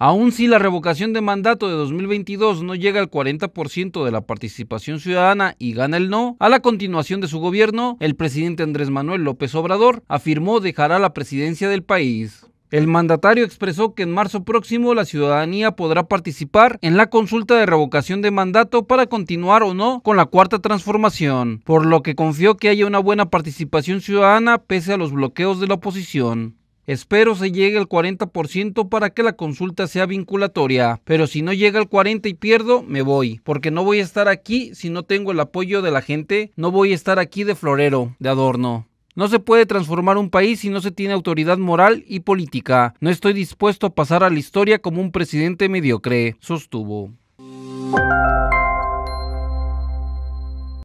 Aún si la revocación de mandato de 2022 no llega al 40% de la participación ciudadana y gana el no, a la continuación de su gobierno, el presidente Andrés Manuel López Obrador afirmó dejará la presidencia del país. El mandatario expresó que en marzo próximo la ciudadanía podrá participar en la consulta de revocación de mandato para continuar o no con la cuarta transformación, por lo que confió que haya una buena participación ciudadana pese a los bloqueos de la oposición. Espero se llegue al 40% para que la consulta sea vinculatoria, pero si no llega al 40 y pierdo, me voy, porque no voy a estar aquí si no tengo el apoyo de la gente, no voy a estar aquí de florero, de adorno. No se puede transformar un país si no se tiene autoridad moral y política. No estoy dispuesto a pasar a la historia como un presidente mediocre, sostuvo.